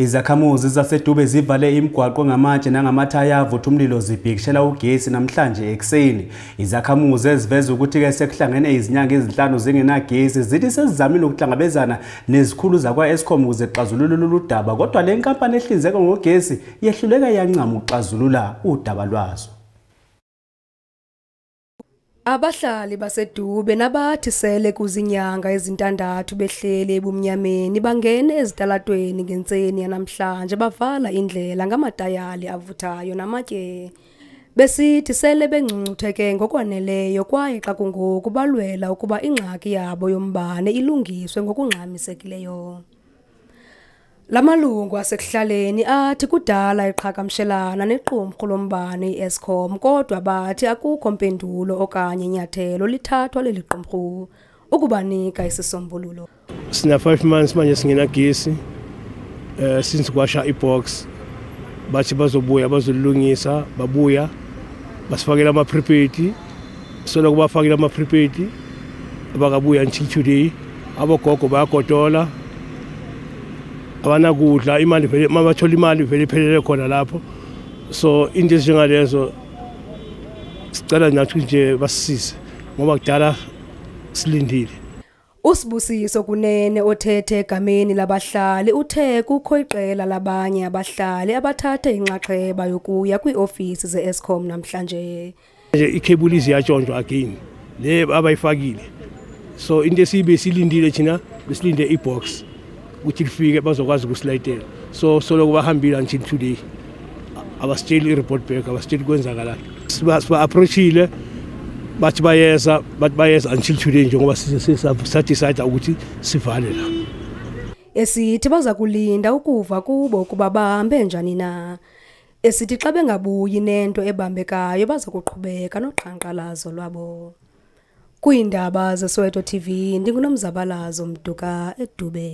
Izakhamuzi zasedube zivale imigwaqo ngamatshe nangamathaya avutha umlilo zibhikishela ugesi namhlanje ekuseni. Izakhamuzi eziveza ukuthi-ke sekuhlangene izinyanga ezinhlanu zingenagesi zithi sezizamile ukuhlangabezana nezikhulu zakwa-Eskom ukuze kuxazululwe lolu daba kodwa le nkampani ehlinzeka ngogesi yehluleka yancama ukuxazulula udaba lwazo. Abahlali basedube nabathi sele kuzinyanga ezintandathu behleli ebumnyameni bangene ezitalatweni ngentseni yanamhlanje bavala indlela ngamatayali avuthayo namatye. Besithi sele bengcungcutheke ngokwaneleyo kwaye xa kungoku balwela ukuba ingxaki yabo yombane ilungiswe ngokungxamisekileyo. La malungu asekuhlaleni athi kudala iqhagamshelana nequmrhu lombane i-Eskom kodwa bathi akukho mpendulo okanye nyathelo lithathwa leli qumrhu. Ukubanika isisombululo. Sina 5 months manje singenagesi eh since kwasha ibox bathi bazobuya bazolungisa babuya basifakela ama prepaid solo kubafakela ama prepaid abakabuya until today. Abogogo bayagodola abanakudla imali vele mabathola imali vele iphelele khona lapho. So into ezinjengalezo sicela nathi nje basisize ngoba kudala silindile. Usibusiso kunene othethe egameni labahlali uthe kukho iqela labanye abahlali abathathe inxaxheba yokuya kwiofisi zeEskom namhlanje. nje ikhebuli iziyatshontshwa again le abayifakile. So into esibe silindile thina besilinde ibox. Ukuthi lifike bazokwazi ukusilayitela so soloko bahambile until today abasitsheli i-report back abasitsheli kwenzakalayo siba-approachile bathi bayeza bathi bayeza until today njengoba sadecide ukuthi sivale la Esithi baza kulinda ukuva kubo ukuba bahambe njani na. Esithi xa bengabuyi nento ebambekayo baza kuqhubeka noqhankqalazo lwabo. Kwiindaba zeSoweto TV ndingunomzabalazo Mduka edube.